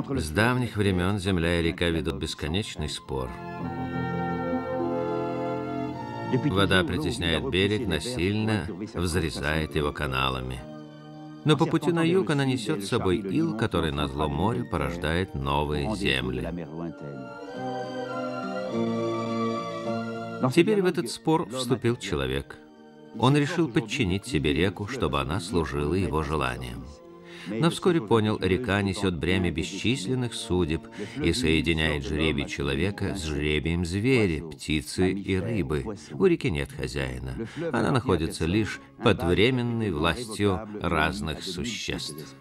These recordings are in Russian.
С давних времен земля и река ведут бесконечный спор. Вода притесняет берег, насильно взрезает его каналами. Но по пути на юг она несет с собой ил, который на зло моря порождает новые земли. Теперь в этот спор вступил человек. Он решил подчинить себе реку, чтобы она служила его желаниям. Но вскоре понял, река несет бремя бесчисленных судеб и соединяет жребий человека с жребием зверя, птицы и рыбы. У реки нет хозяина. Она находится лишь под временной властью разных существ.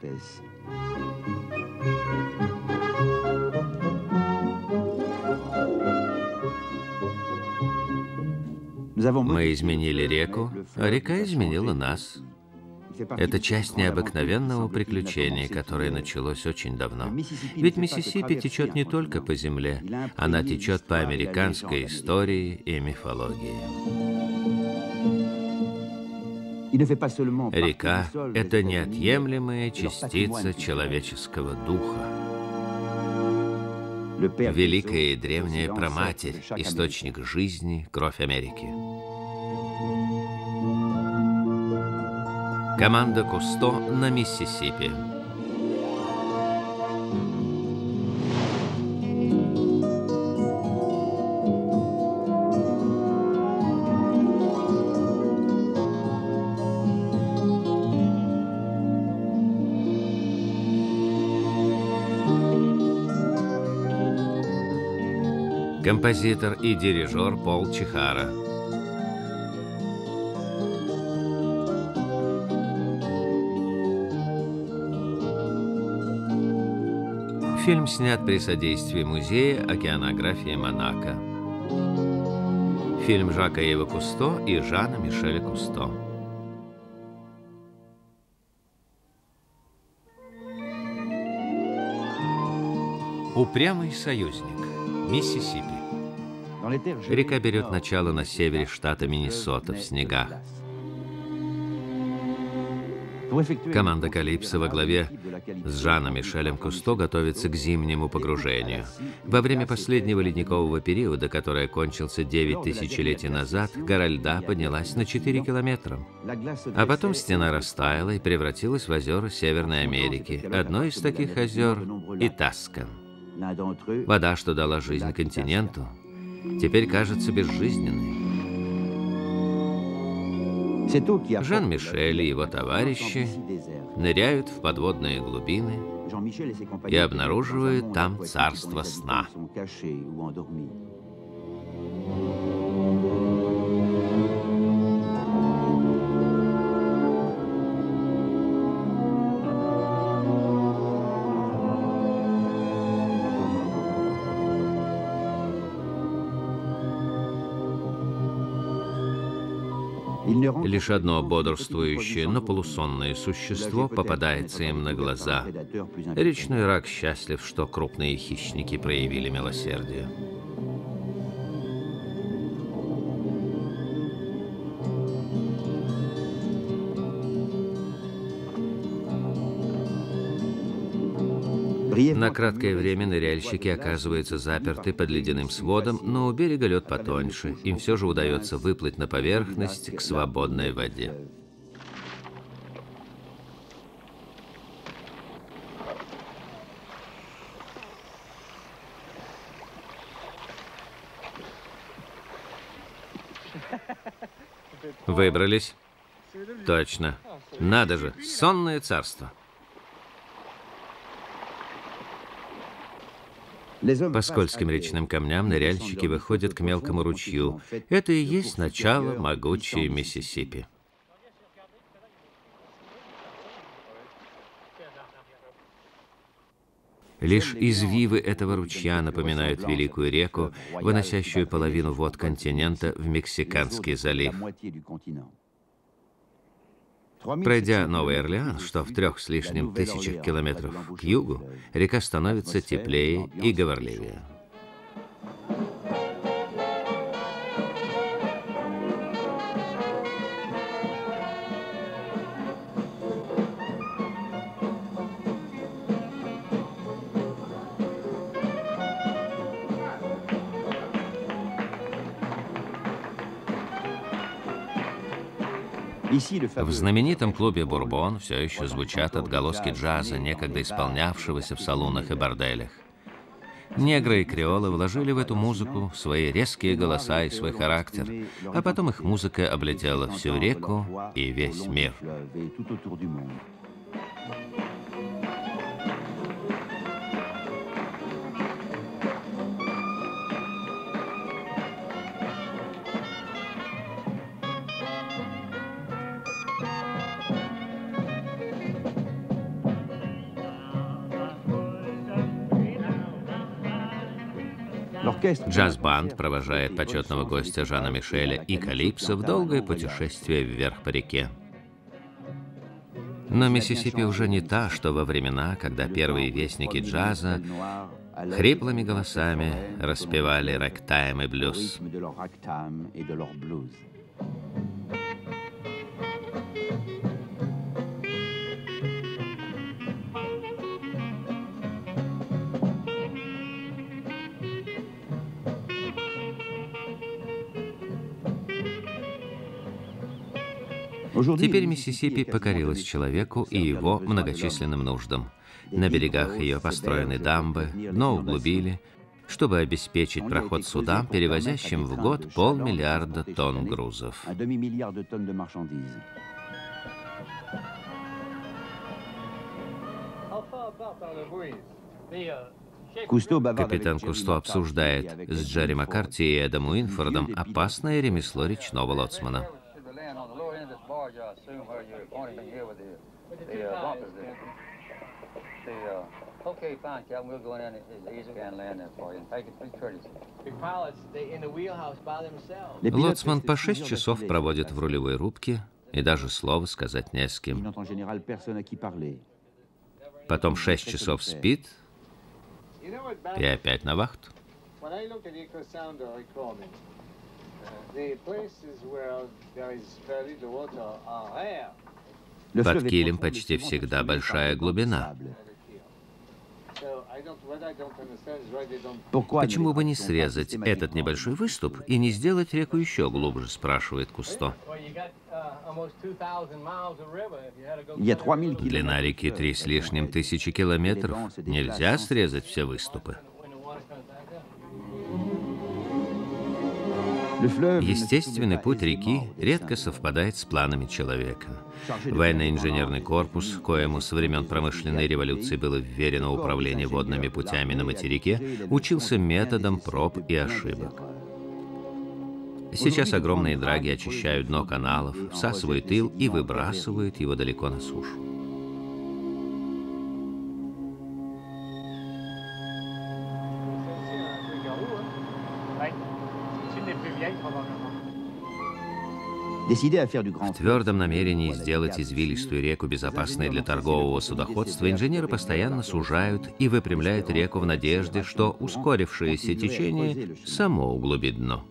Мы изменили реку, а река изменила нас. Это часть необыкновенного приключения, которое началось очень давно. Ведь Миссисипи течет не только по земле, она течет по американской истории и мифологии. Река — это неотъемлемая частица человеческого духа. Великая и древняя проматерь, источник жизни, кровь Америки. Команда Кусто на Миссисипи. Композитор и дирижер Пол Чихара. Фильм снят при содействии Музея океанографии Монако. Фильм Жака Эва Кусто и Жана Мишеля Кусто. Упрямый союзник. Миссисипи. Река берет начало на севере штата Миннесота в снегах. Команда «Калипсо» во главе с Жаном Мишелем Кусто готовится к зимнему погружению. Во время последнего ледникового периода, который окончился 9 тысячелетий назад, гора льда поднялась на 4 километра. А потом стена растаяла и превратилась в озера Северной Америки. Одно из таких озер – Итаскан. Вода, что дала жизнь континенту, теперь кажется безжизненной. Жан-Мишель и его товарищи ныряют в подводные глубины и обнаруживают там царство сна. Лишь одно бодрствующее, но полусонное существо попадается им на глаза. Речной рак счастлив, что крупные хищники проявили милосердие. На краткое время ныряльщики оказываются заперты под ледяным сводом, но у берега лед потоньше. Им все же удается выплыть на поверхность к свободной воде. Выбрались? Точно. Надо же, сонное царство. По скользким речным камням ныряльщики выходят к мелкому ручью. Это и есть начало могучей Миссисипи. Лишь извивы этого ручья напоминают великую реку, выносящую половину вод континента в Мексиканский залив. Пройдя Новый Орлеан, что в трех с лишним тысячах километров к югу, река становится теплее и говорливее. В знаменитом клубе «Бурбон» все еще звучат отголоски джаза, некогда исполнявшегося в салонах и борделях. Негры и креолы вложили в эту музыку свои резкие голоса и свой характер, а потом их музыка облетела всю реку и весь мир. Джаз-банд провожает почетного гостя Жана Мишеля и Калипсо в долгое путешествие вверх по реке. Но Миссисипи уже не та, что во времена, когда первые вестники джаза хриплыми голосами распевали рэктайм и блюз. Теперь Миссисипи покорилась человеку и его многочисленным нуждам. На берегах ее построены дамбы, но углубили, чтобы обеспечить проход судам, перевозящим в год полмиллиарда тонн грузов. Капитан Кусто обсуждает с Джерри Маккарти и Эдом Уинфордом опасное ремесло речного лоцмана. Barge, I assume, where you're pointing me here with the, the uh, bumpers there. The, uh, okay, fine, Captain, we'll go in there and easy can land there for you. And take it with courtesy. Лоцман по 6 часов проводит в рулевой рубке, и даже слова сказать не с кем. Потом 6 часов спит, и опять на вахту. Под килем почти всегда большая глубина. Почему бы не срезать этот небольшой выступ и не сделать реку еще глубже, спрашивает Кусто. Длина реки три с лишним тысячи километров. Нельзя срезать все выступы. Естественный путь реки редко совпадает с планами человека. Военно-инженерный корпус, коему со времен промышленной революции было вверено управление водными путями на материке, учился методом проб и ошибок. Сейчас огромные драги очищают дно каналов, всасывают ил и выбрасывают его далеко на сушу. В твердом намерении сделать извилистую реку безопасной для торгового судоходства, инженеры постоянно сужают и выпрямляют реку в надежде, что ускорившееся течение само углубит дно.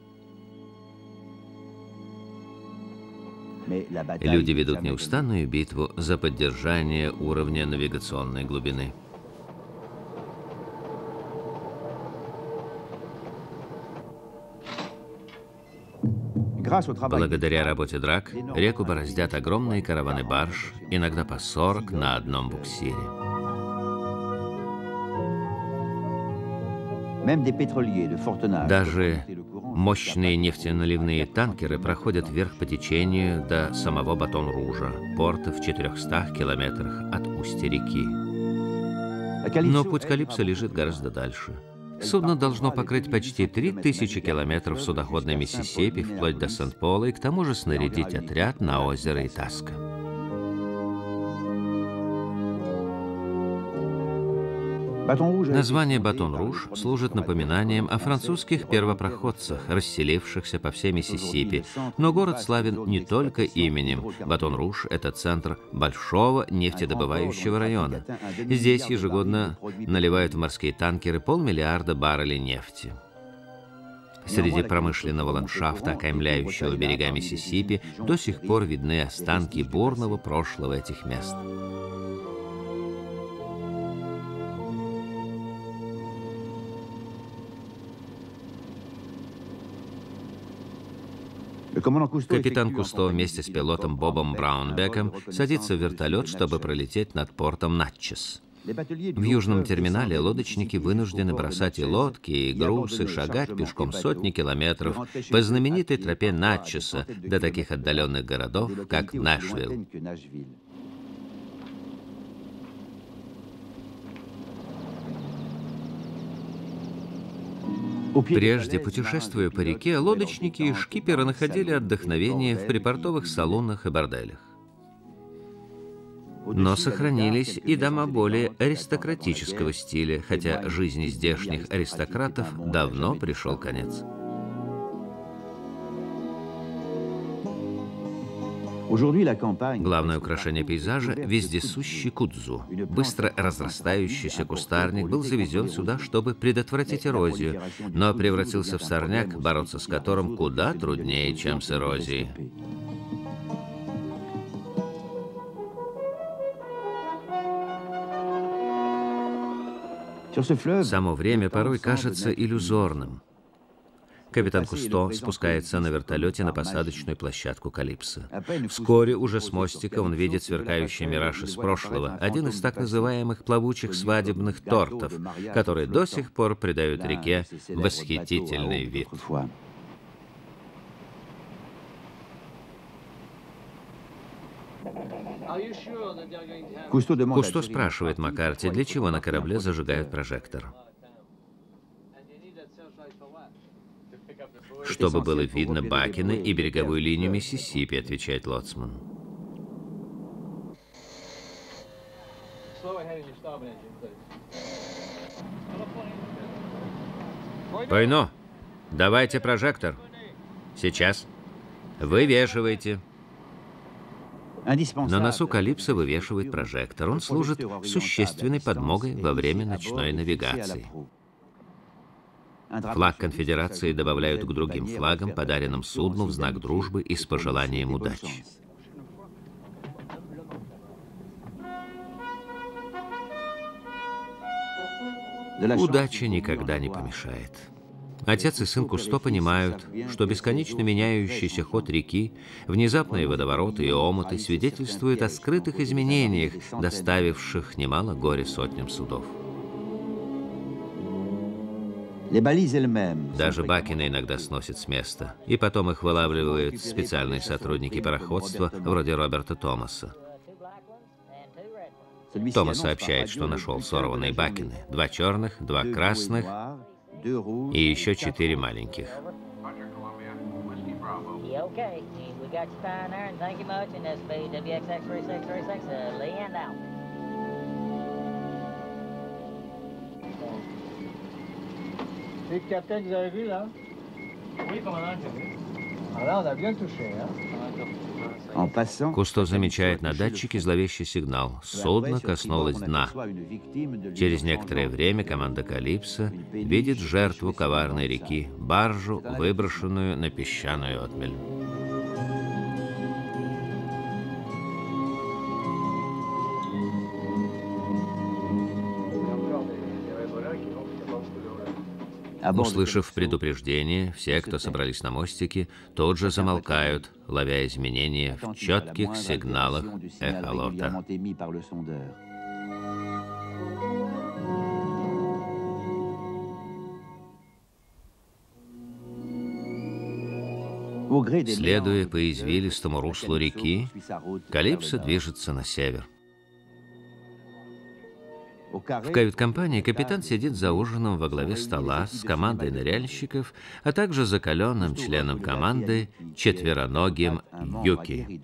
Люди ведут неустанную битву за поддержание уровня навигационной глубины. Благодаря работе драк реку бороздят огромные караваны барж, иногда по 40 на одном буксире. Даже мощные нефтеналивные танкеры проходят вверх по течению до самого Батон-Ружа, порта в 400 километрах от устья реки. Но путь Калипсо лежит гораздо дальше. Судно должно покрыть почти 3000 километров судоходной Миссисипи вплоть до Сент-Пола и к тому же снарядить отряд на озеро Итаска. Название Батон-Руж служит напоминанием о французских первопроходцах, расселившихся по всей Миссисипи. Но город славен не только именем. Батон-Руж — это центр большого нефтедобывающего района. Здесь ежегодно наливают в морские танкеры полмиллиарда баррелей нефти. Среди промышленного ландшафта, окаймляющего берега Миссисипи, до сих пор видны останки бурного прошлого этих мест. Капитан Кусто вместе с пилотом Бобом Браунбеком садится в вертолет, чтобы пролететь над портом Натчес. В южном терминале лодочники вынуждены бросать и лодки, и груз, и шагать пешком сотни километров по знаменитой тропе Натчеса до таких отдаленных городов, как Нашвилл. Прежде, путешествуя по реке, лодочники и шкиперы находили отдохновение в припортовых салонах и борделях. Но сохранились и дома более аристократического стиля, хотя жизни здешних аристократов давно пришел конец. Главное украшение пейзажа – вездесущий кудзу. Быстро разрастающийся кустарник был завезен сюда, чтобы предотвратить эрозию, но превратился в сорняк, бороться с которым куда труднее, чем с эрозией. Само время порой кажется иллюзорным. Капитан Кусто спускается на вертолете на посадочную площадку Калипсо. Вскоре уже с мостика он видит сверкающий мираж из прошлого, один из так называемых плавучих свадебных тортов, которые до сих пор придают реке восхитительный вид. Кусто спрашивает Маккарти, для чего на корабле зажигают прожектор. Чтобы было видно Бакины и береговую линию Миссисипи, отвечает Лоцман. Пойно, давайте прожектор. Сейчас. Вывешивайте. На носу Калипсо вывешивает прожектор. Он служит существенной подмогой во время ночной навигации. Флаг конфедерации добавляют к другим флагам, подаренным судну в знак дружбы и с пожеланием удачи. Удача никогда не помешает. Отец и сын Кусто понимают, что бесконечно меняющийся ход реки, внезапные водовороты и омуты свидетельствуют о скрытых изменениях, доставивших немало горя сотням судов. Даже бакины иногда сносят с места, и потом их вылавливают специальные сотрудники пароходства, вроде Роберта Томаса. Томас сообщает, что нашел сорванные бакины. Два черных, два красных и еще четыре маленьких. C'est le capitaine que vous avez vu là Oui, commandant, j'ai vu. Ah on a bien touché, hein Кусто замечает на датчике зловещий сигнал. Судно коснулось дна. Через некоторое время команда Калипсо видит жертву коварной реки, баржу, выброшенную на песчаную отмель. Услышав предупреждение, все, кто собрались на мостике, тут же замолкают, ловя изменения в четких сигналах эхолота. Следуя по извилистому руслу реки, Калипсо движется на север. В кают-компании капитан сидит за ужином во главе стола с командой ныряльщиков, а также закаленным членом команды четвероногим Юки.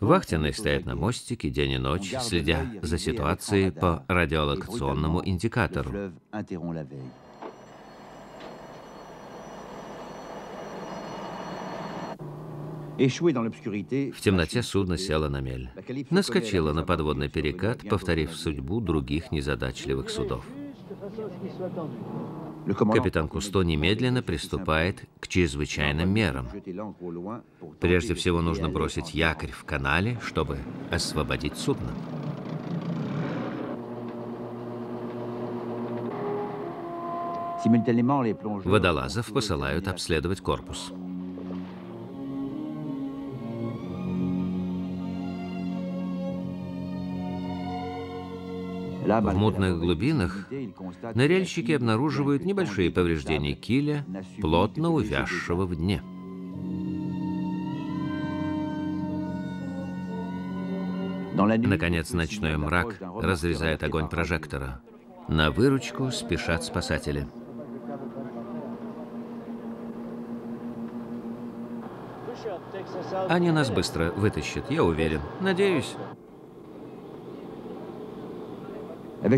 Вахтенные стоят на мостике день и ночь, следя за ситуацией по радиолокационному индикатору. В темноте судно село на мель. Наскочило на подводный перекат, повторив судьбу других незадачливых судов. Капитан Кусто немедленно приступает к чрезвычайным мерам. Прежде всего нужно бросить якорь в канале, чтобы освободить судно. Водолазов посылают обследовать корпус. В мутных глубинах ныряльщики обнаруживают небольшие повреждения киля, плотно увязшего в дне. Наконец, ночной мрак разрезает огонь прожектора. На выручку спешат спасатели. Они нас быстро вытащат, я уверен. Надеюсь.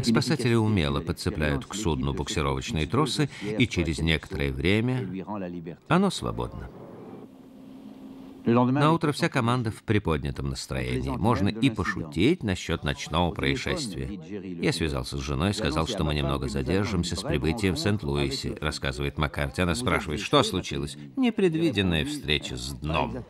Спасатели умело подцепляют к судну буксировочные тросы, и через некоторое время оно свободно. На утро вся команда в приподнятом настроении. Можно и пошутить насчет ночного происшествия. Я связался с женой, сказал, что мы немного задержимся с прибытием в Сент-Луисе, рассказывает Маккарти. Она спрашивает, что случилось? Непредвиденная встреча с дном.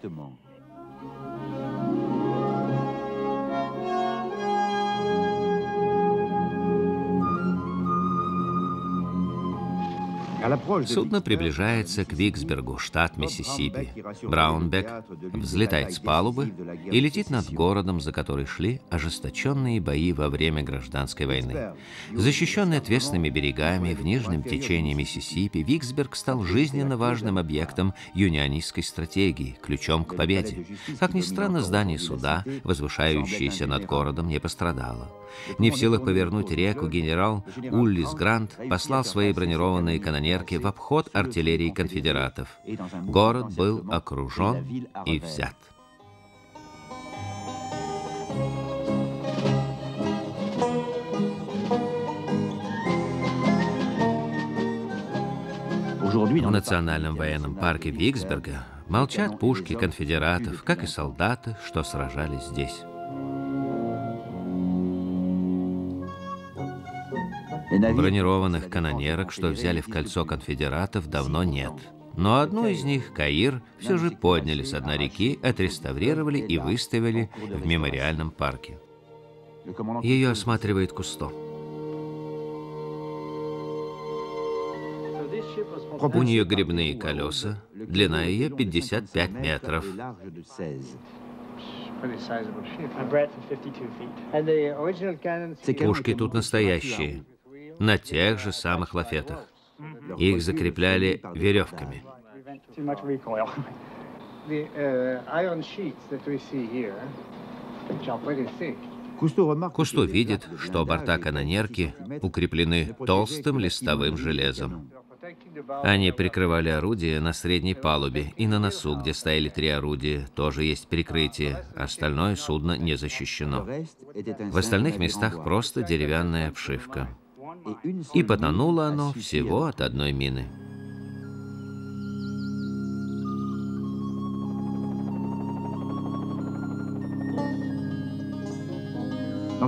Судно приближается к Виксбергу, штат Миссисипи. Браунбек взлетает с палубы и летит над городом, за который шли ожесточенные бои во время гражданской войны. Защищенный отвесными берегами в нижнем течении Миссисипи, Виксберг стал жизненно важным объектом юнионистской стратегии, ключом к победе. Как ни странно, здание суда, возвышающееся над городом, не пострадало. Не в силах повернуть реку, генерал Уллис Грант послал свои бронированные канонерки в обход артиллерии конфедератов. Город был окружен и взят. В Национальном военном парке Виксберга молчат пушки конфедератов, как и солдаты, что сражались здесь. Бронированных канонерок, что взяли в кольцо конфедератов, давно нет. Но одну из них, Каир, все же подняли с дна реки, отреставрировали и выставили в мемориальном парке. Ее осматривает Кусто. У нее грибные колеса, длина ее 55 метров. Пушки тут настоящие на тех же самых лафетах. Их закрепляли веревками. Кусто видит, что борта канонерки укреплены толстым листовым железом. Они прикрывали орудия на средней палубе, и на носу, где стояли три орудия, тоже есть прикрытие. Остальное судно не защищено. В остальных местах просто деревянная обшивка. И потонуло оно всего от одной мины.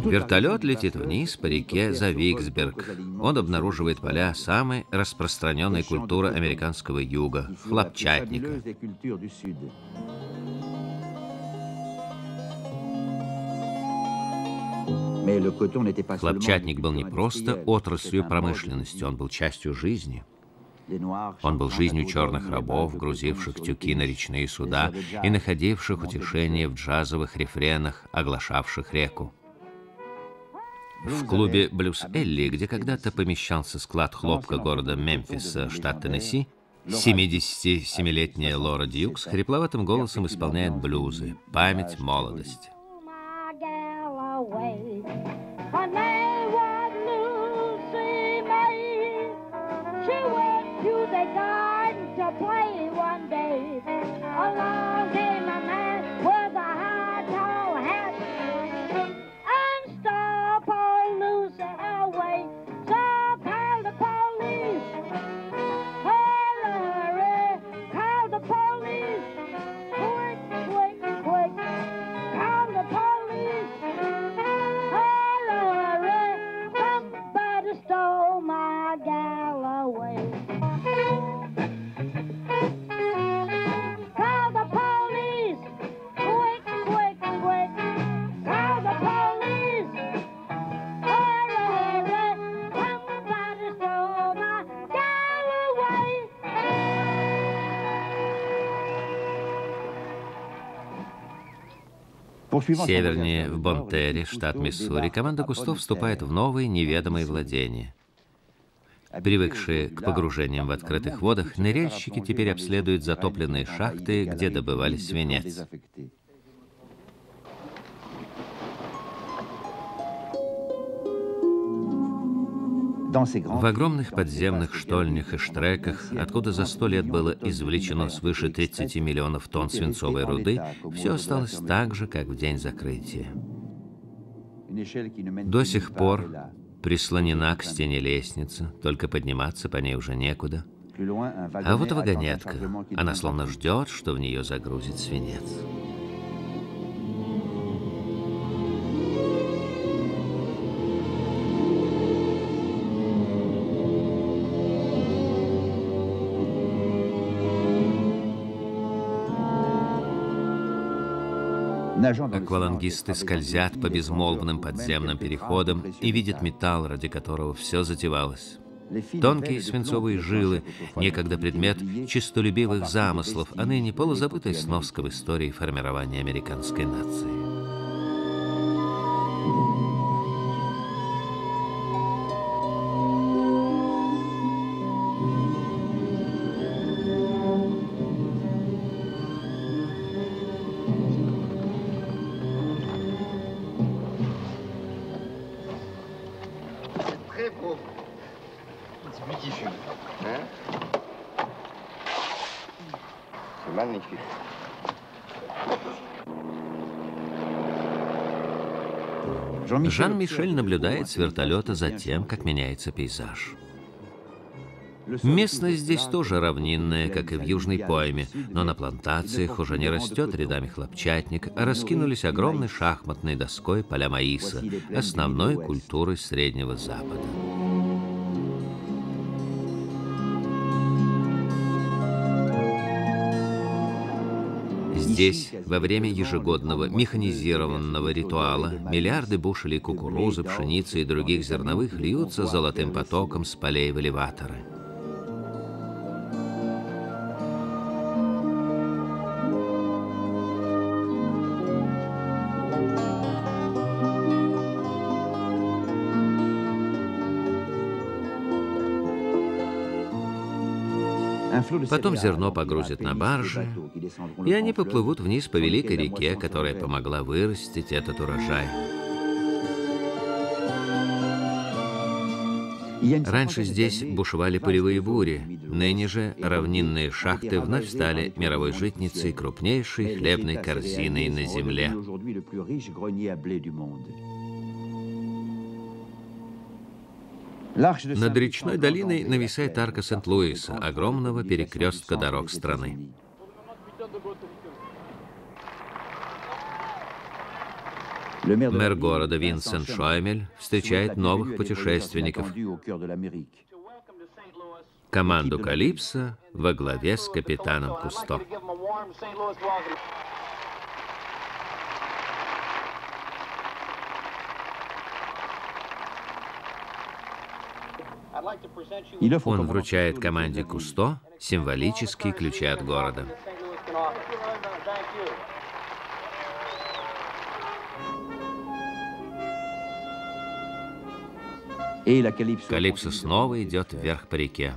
Вертолет летит вниз по реке за Виксберг. Он обнаруживает поля самой распространенной культуры американского юга – хлопчатника. Хлопчатник был не просто отраслью промышленности, он был частью жизни. Он был жизнью черных рабов, грузивших тюки на речные суда и находивших утешение в джазовых рефренах, оглашавших реку. В клубе «Блюз Элли», где когда-то помещался склад хлопка города Мемфиса, штат Теннесси, 77-летняя Лора Дьюкс хрипловатым голосом исполняет блюзы «Память молодости». away. Her name was Lucy May. She went to the garden to play one day along Севернее, в Бонтере, штат Миссури, команда Кусто вступает в новые неведомые владения. Привыкшие к погружениям в открытых водах, ныряльщики теперь обследуют затопленные шахты, где добывали свинец. В огромных подземных штольнях и штреках, откуда за сто лет было извлечено свыше 30 миллионов тонн свинцовой руды, все осталось так же, как в день закрытия. До сих пор прислонена к стене лестница, только подниматься по ней уже некуда. А вот вагонетка, она словно ждет, что в нее загрузит свинец. Аквалангисты скользят по безмолвным подземным переходам и видят металл, ради которого все затевалось. Тонкие свинцовые жилы, некогда предмет чистолюбивых замыслов, а ныне полузабытая сноска в истории формирования американской нации. Жан-Мишель наблюдает с вертолета за тем, как меняется пейзаж. Местность здесь тоже равнинная, как и в Южной Пойме, но на плантациях уже не растет рядами хлопчатник, а раскинулись огромной шахматной доской поля маиса, основной культуры Среднего Запада. Здесь, во время ежегодного механизированного ритуала, миллиарды бушелей кукурузы, пшеницы и других зерновых льются золотым потоком с полей в элеваторы. Потом зерно погрузят на баржи, и они поплывут вниз по великой реке, которая помогла вырастить этот урожай. Раньше здесь бушевали полевые бури, ныне же равнинные шахты вновь стали мировой житницей, крупнейшей хлебной корзиной на земле. Над речной долиной нависает арка Сент-Луиса, огромного перекрестка дорог страны. Мэр города Винсент Шоймель встречает новых путешественников. Команду «Калипсо» во главе с капитаном Кусто. Он вручает команде Кусто символические ключи от города. Калипсо снова идет вверх по реке.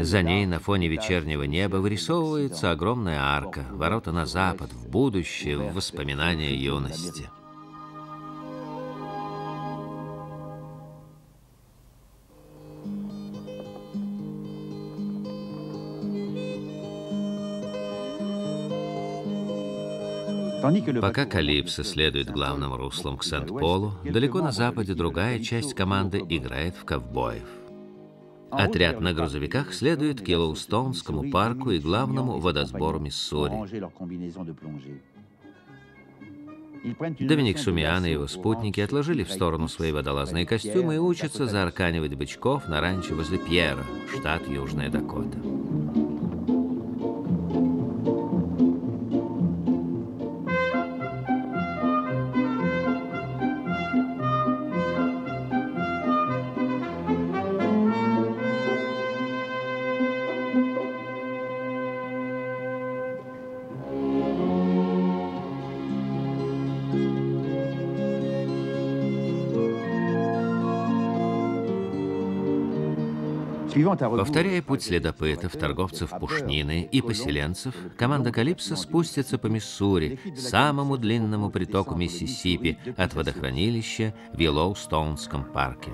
За ней на фоне вечернего неба вырисовывается огромная арка, ворота на запад, в будущее, в воспоминания юности. Пока Калипсо следует главным руслом к Сент-Полу, далеко на западе другая часть команды играет в ковбоев. Отряд на грузовиках следует к Йеллоустонскому парку и главному водосбору Миссури. Доминик Сумиан и его спутники отложили в сторону свои водолазные костюмы и учатся заарканивать бычков на ранчо возле Пьера, штат Южная Дакота. Повторяя путь следопытов, торговцев пушнины и поселенцев, команда Калипсо спустится по Миссури, самому длинному притоку Миссисипи, от водохранилища в Йеллоустоунском парке.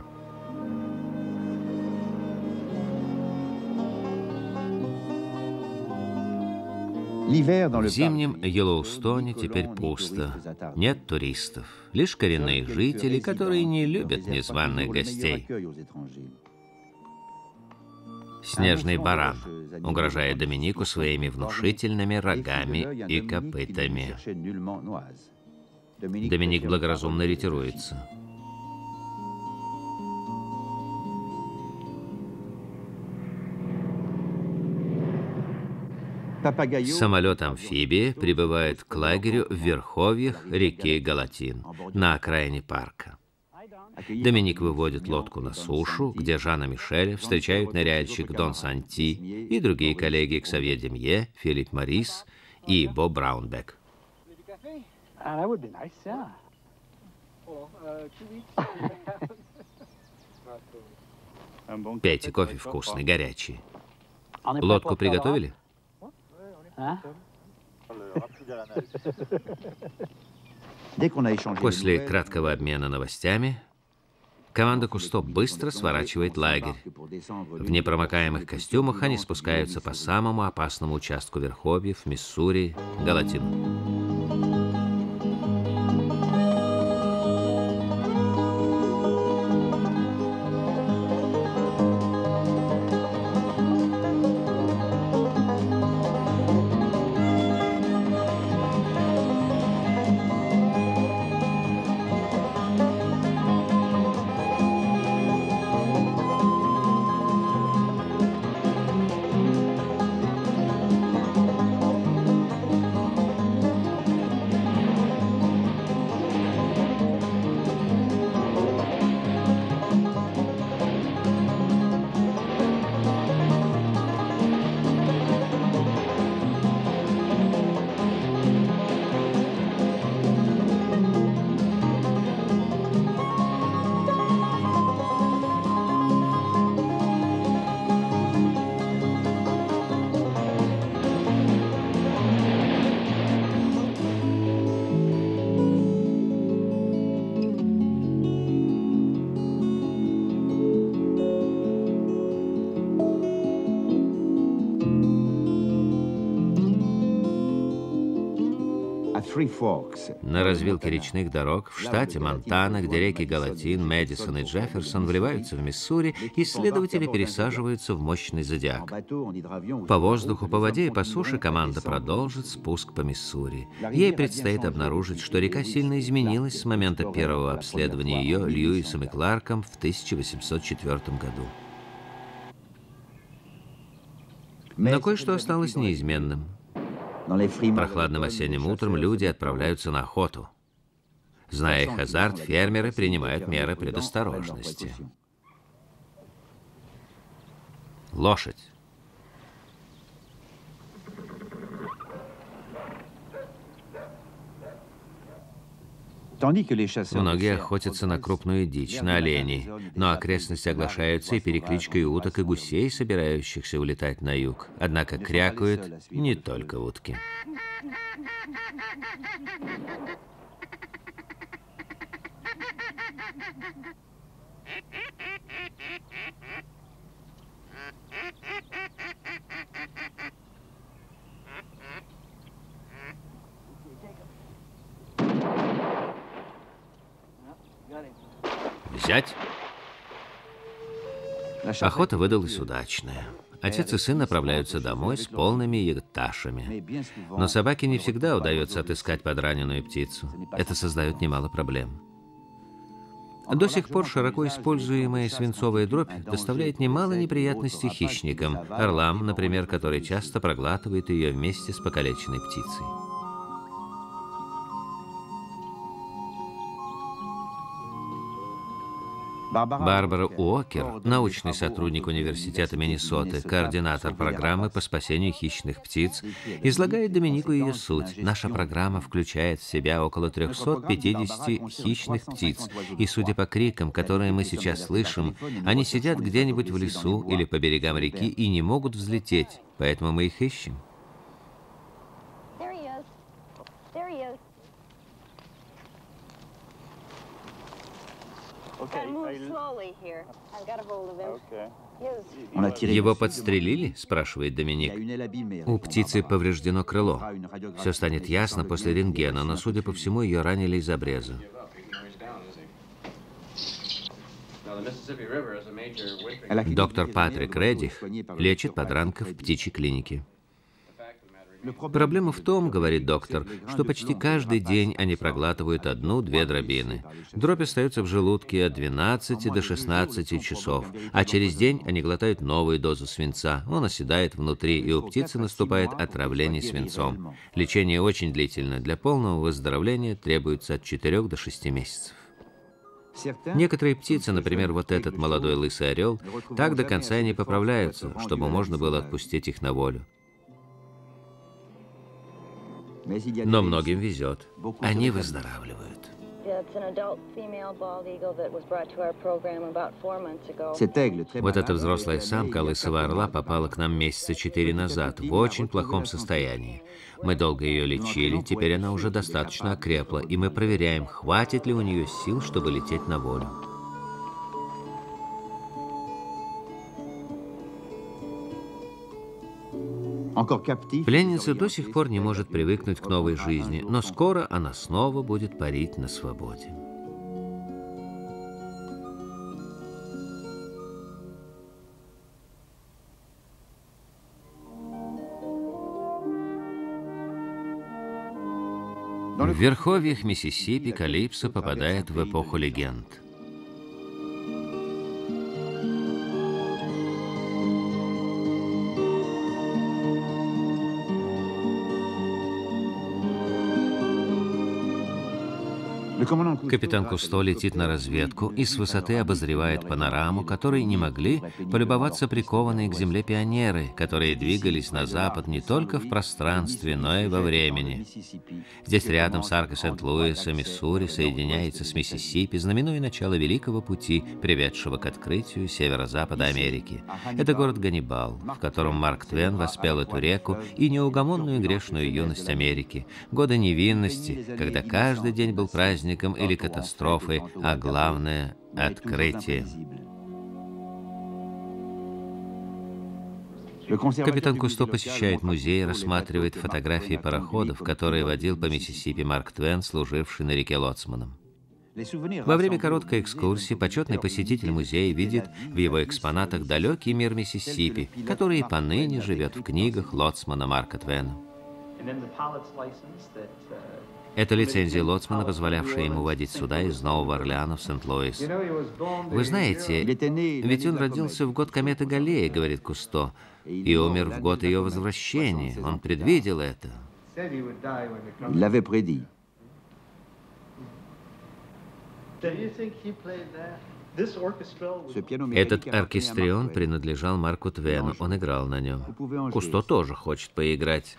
В зимнем Йеллоустоне теперь пусто. Нет туристов. Лишь коренные жители, которые не любят незваных гостей. Снежный баран, угрожая Доминику своими внушительными рогами и копытами. Доминик благоразумно ретируется. Самолет-амфибия прибывает к лагерю в верховьях реки Галатин на окраине парка. Доминик выводит лодку на сушу, где Жана Мишеля встречают ныряльщик Дон Санти и другие коллеги Ксавье Демье, Филипп Морис и Бо Браунбек. Пейте кофе вкусный, горячий. Лодку приготовили? После краткого обмена новостями команда Кусто быстро сворачивает лагерь. В непромокаемых костюмах они спускаются по самому опасному участку верховьев Миссури, Галатину. На развилке речных дорог в штате Монтана, где реки Галатин, Мэдисон и Джефферсон вливаются в Миссури, исследователи пересаживаются в мощный зодиак. По воздуху, по воде и по суше команда продолжит спуск по Миссури. Ей предстоит обнаружить, что река сильно изменилась с момента первого обследования ее Льюисом и Кларком в 1804 году. Но кое-что осталось неизменным. Прохладным осенним утром люди отправляются на охоту. Зная их азарт, фермеры принимают меры предосторожности. Лошадь. Многие охотятся на крупную дичь, на оленей, но окрестности оглашаются и перекличкой уток и гусей, собирающихся улетать на юг. Однако крякают не только утки. Взять. Охота выдалась удачная. Отец и сын направляются домой с полными ягташами. Но собаке не всегда удается отыскать подраненную птицу. Это создает немало проблем. До сих пор широко используемая свинцовая дробь доставляет немало неприятностей хищникам, орлам, например, которые часто проглатывают ее вместе с покалеченной птицей. Барбара Уокер, научный сотрудник Университета Миннесоты, координатор программы по спасению хищных птиц, излагает Доминику ее суть. Наша программа включает в себя около 350 хищных птиц, и судя по крикам, которые мы сейчас слышим, они сидят где-нибудь в лесу или по берегам реки и не могут взлететь, поэтому мы их ищем. Его подстрелили? спрашивает Доминик. У птицы повреждено крыло. Все станет ясно после рентгена, но, судя по всему, ее ранили из обреза. Доктор Патрик Реддих лечит подранков в птичьей клинике. Проблема в том, говорит доктор, что почти каждый день они проглатывают одну-две дробины. Дробь остается в желудке от 12 до 16 часов, а через день они глотают новую дозу свинца. Он оседает внутри, и у птицы наступает отравление свинцом. Лечение очень длительное. Для полного выздоровления требуется от 4 до 6 месяцев. Некоторые птицы, например, вот этот молодой лысый орел, так до конца и не поправляются, чтобы можно было отпустить их на волю. Но многим везет. Они выздоравливают. Вот эта взрослая самка лысого орла попала к нам месяца четыре назад в очень плохом состоянии. Мы долго ее лечили, теперь она уже достаточно окрепла, и мы проверяем, хватит ли у нее сил, чтобы лететь на волю. Пленница до сих пор не может привыкнуть к новой жизни, но скоро она снова будет парить на свободе. В верховьях Миссисипи Калипсо попадает в эпоху легенд. Капитан Кусто летит на разведку и с высоты обозревает панораму, которой не могли полюбоваться прикованные к земле пионеры, которые двигались на запад не только в пространстве, но и во времени. Здесь рядом с аркой Сент-Луиса, Миссури, соединяется с Миссисипи, знаменуя начало Великого пути, приведшего к открытию северо-запада Америки. Это город Ганнибал, в котором Марк Твен воспел эту реку и неугомонную грешную юность Америки, годы невинности, когда каждый день был праздник праздником или катастрофой, а главное — открытие. Капитан Кусто посещает музей рассматривает фотографии пароходов, которые водил по Миссисипи Марк Твен, служивший на реке Лоцманом. Во время короткой экскурсии почетный посетитель музея видит в его экспонатах далекий мир Миссисипи, который и поныне живет в книгах Лоцмана Марка Твена. Это лицензия Лоцмана, позволявшая ему водить суда из Нового Орлеана в Сент-Луис. Вы знаете, ведь он родился в год кометы Галлея, говорит Кусто, и умер в год ее возвращения. Он предвидел это. Этот оркестрион принадлежал Марку Твену, он играл на нем. Кусто тоже хочет поиграть.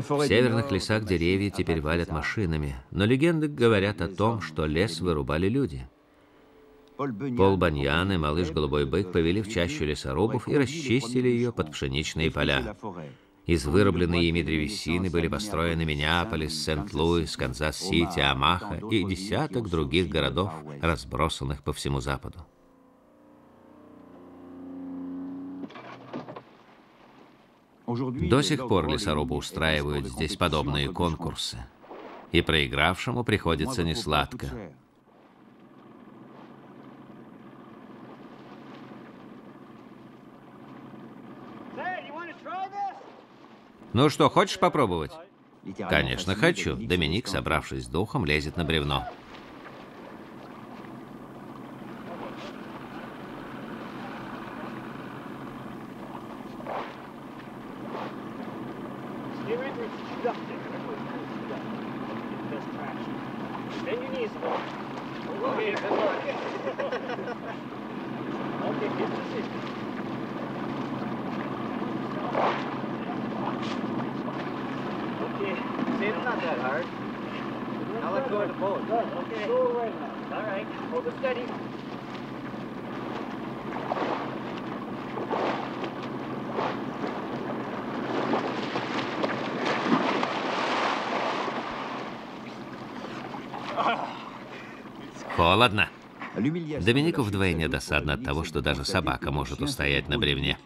В северных лесах деревья теперь валят машинами, но легенды говорят о том, что лес вырубали люди. Пол Баньян и малыш Голубой Бык повели в чащу лесорубов и расчистили ее под пшеничные поля. Из вырубленной ими древесины были построены Миннеаполис, Сент-Луис, Канзас-Сити, Омаха и десяток других городов, разбросанных по всему Западу. До сих пор лесорубы устраивают здесь подобные конкурсы. И проигравшему приходится несладко. Ну что, хочешь попробовать? Конечно, хочу. Доминик, собравшись с духом, лезет на бревно. Доминику вдвойне досадно от того, что даже собака может устоять на бревне.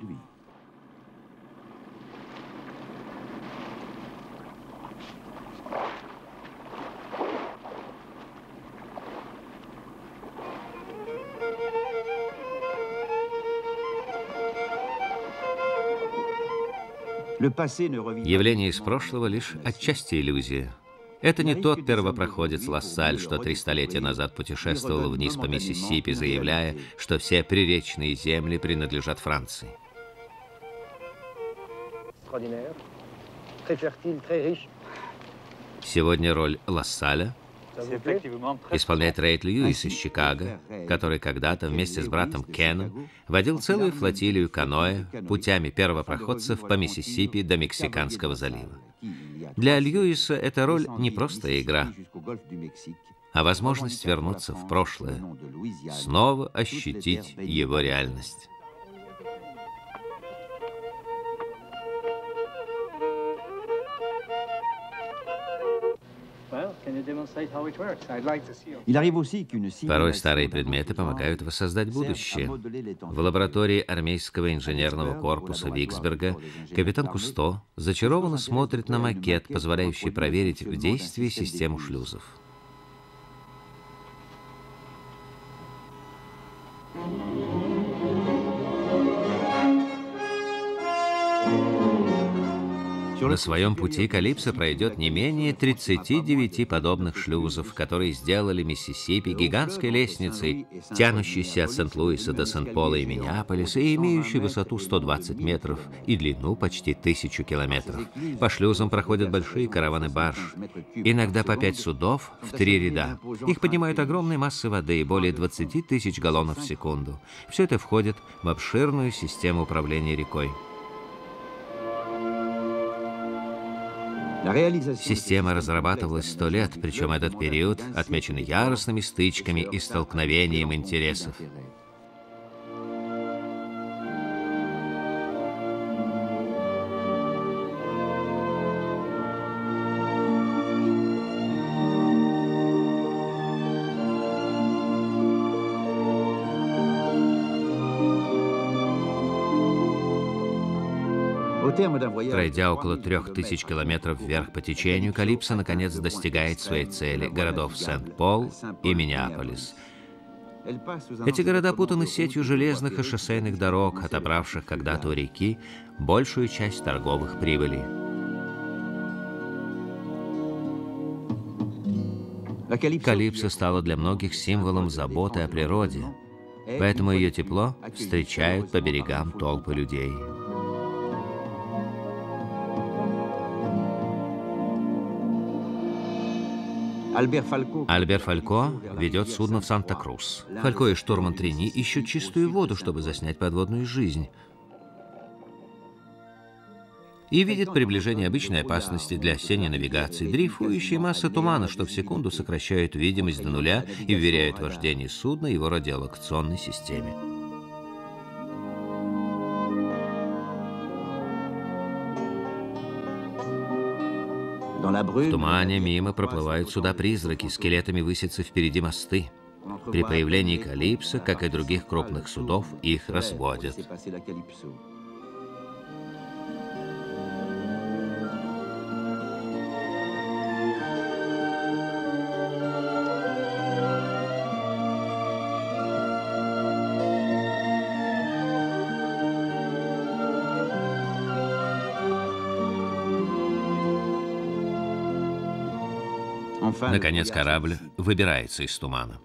Явление из прошлого лишь отчасти иллюзия. Это не тот первопроходец Лассаль, что три столетия назад путешествовал вниз по Миссисипи, заявляя, что все приречные земли принадлежат Франции. Сегодня роль Лассаля исполняет Рейд Льюис из Чикаго, который когда-то вместе с братом Кеном водил целую флотилию каноэ путями первопроходцев по Миссисипи до Мексиканского залива. Для Льюиса эта роль не просто игра, а возможность вернуться в прошлое, снова ощутить его реальность. Порой старые предметы помогают воссоздать будущее. В лаборатории армейского инженерного корпуса Виксберга капитан Кусто зачарованно смотрит на макет, позволяющий проверить в действии систему шлюзов. На своем пути Калипсо пройдет не менее 39 подобных шлюзов, которые сделали Миссисипи гигантской лестницей, тянущейся от Сент-Луиса до Сент-Пола и Миннеаполиса и имеющей высоту 120 метров и длину почти тысячу километров. По шлюзам проходят большие караваны барж, иногда по пять судов в три ряда. Их поднимают огромные массы воды, более 20 тысяч галлонов в секунду. Все это входит в обширную систему управления рекой. Система разрабатывалась сто лет, причем этот период отмечен яростными стычками и столкновением интересов. Пройдя около трех тысяч километров вверх по течению, Калипсо наконец достигает своей цели – городов Сент-Пол и Миннеаполис. Эти города путаны сетью железных и шоссейных дорог, отобравших когда-то у реки большую часть торговых прибылей. Калипсо стала для многих символом заботы о природе, поэтому ее тепло встречают по берегам толпы людей. Альбер Фалько ведет судно в Санта-Крус. Фалько и штурман Трини ищут чистую воду, чтобы заснять подводную жизнь. И видит приближение обычной опасности для осенней навигации, дрейфующие массы тумана, что в секунду сокращают видимость до нуля и вверяют вождение судна его радиолокационной системе. В тумане мимо проплывают суда-призраки, скелетами высятся впереди мосты. При появлении Калипса, как и других крупных судов, их разводят. Наконец корабль выбирается из тумана.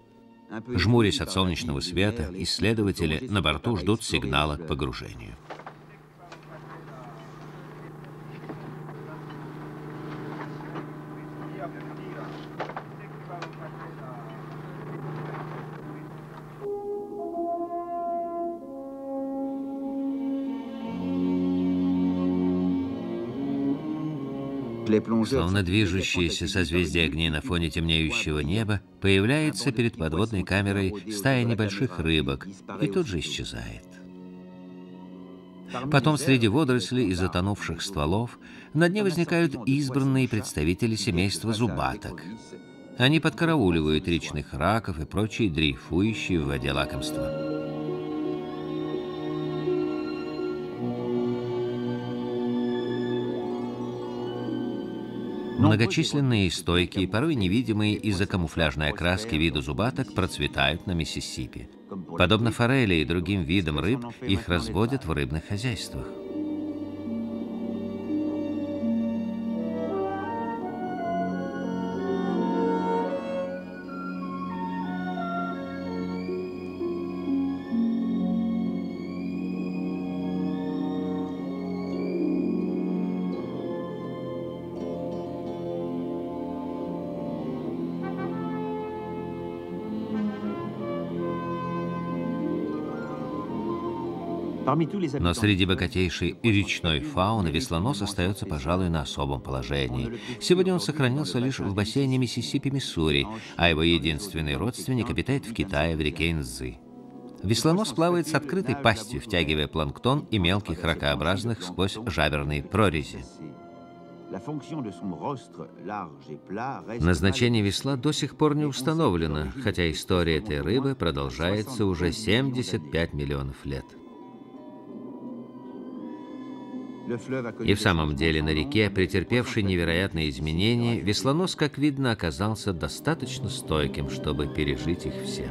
Жмурясь от солнечного света, исследователи на борту ждут сигнала к погружению. Словно движущиеся созвездия огней на фоне темнеющего неба, появляется перед подводной камерой стая небольших рыбок и тут же исчезает. Потом среди водорослей и затонувших стволов на дне возникают избранные представители семейства зубаток. Они подкарауливают речных раков и прочие дрейфующие в воде лакомства. Многочисленные и стойкие, порой невидимые из-за камуфляжной окраски виды зубаток процветают на Миссисипи. Подобно форели и другим видам рыб, их разводят в рыбных хозяйствах. Но среди богатейшей речной фауны веслонос остается, пожалуй, на особом положении. Сегодня он сохранился лишь в бассейне Миссисипи, Миссури, а его единственный родственник обитает в Китае, в реке Инзы. Веслонос плавает с открытой пастью, втягивая планктон и мелких ракообразных сквозь жаберные прорези. Назначение весла до сих пор не установлено, хотя история этой рыбы продолжается уже 75 миллионов лет. И в самом деле на реке, претерпевшей невероятные изменения, веслонос, как видно, оказался достаточно стойким, чтобы пережить их все.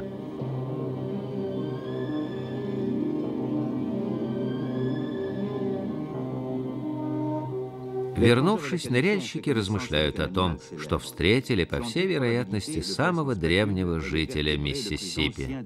Вернувшись, ныряльщики размышляют о том, что встретили, по всей вероятности, самого древнего жителя Миссисипи.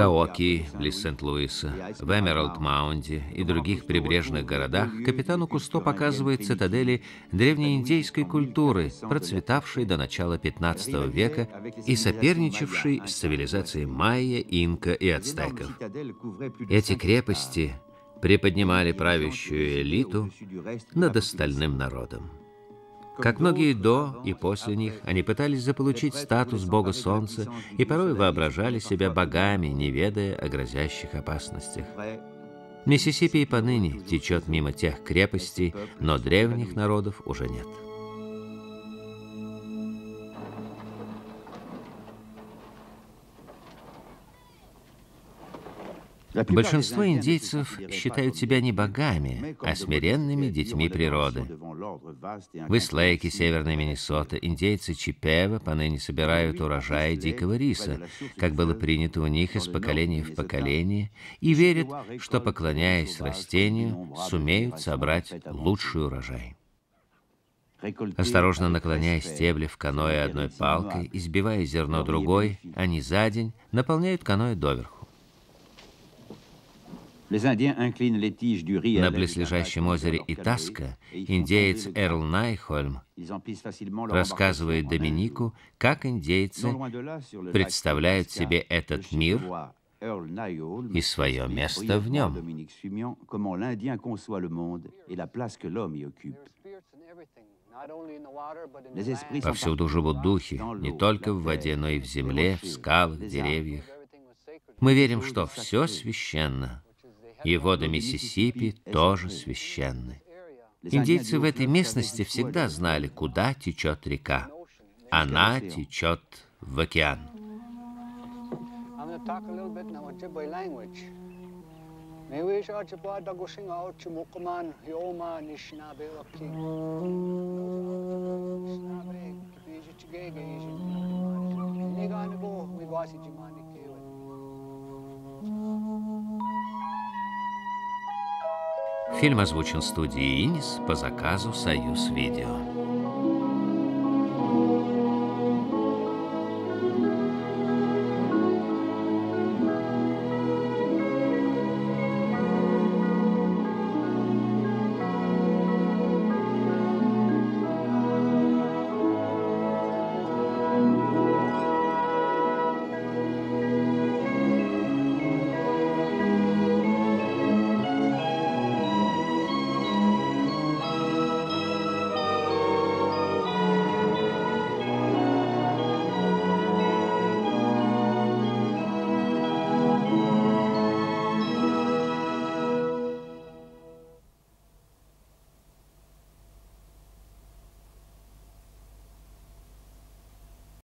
Каоки, близ Сент-Луиса, в Эмералд-Маунте и других прибрежных городах капитану Кусто показывает цитадели древнеиндейской культуры, процветавшей до начала 15 века и соперничавшей с цивилизацией майя, инка и ацтеков. Эти крепости приподнимали правящую элиту над остальным народом. Как многие до и после них, они пытались заполучить статус бога солнца и порой воображали себя богами, не ведая о грозящих опасностях. Миссисипи и поныне течет мимо тех крепостей, но древних народов уже нет. Большинство индейцев считают себя не богами, а смиренными детьми природы. В Ислейке, северной Миннесоты, индейцы Чипева поныне собирают урожай дикого риса, как было принято у них из поколения в поколение, и верят, что, поклоняясь растению, сумеют собрать лучший урожай. Осторожно наклоняя стебли в каное одной палкой, избивая зерно другой, они за день наполняют каное доверху. На близлежащем озере Итаска индеец Эрл Найхольм рассказывает Доминику, как индейцы представляют себе этот мир и свое место в нем. Повсюду живут духи, не только в воде, но и в земле, в скалах, деревьях. Мы верим, что все священно — и воды Миссисипи тоже священны. Индейцы в этой местности всегда знали, куда течет река. Она течет в океан. Фильм озвучен студией «Инис» по заказу «Союз Видео».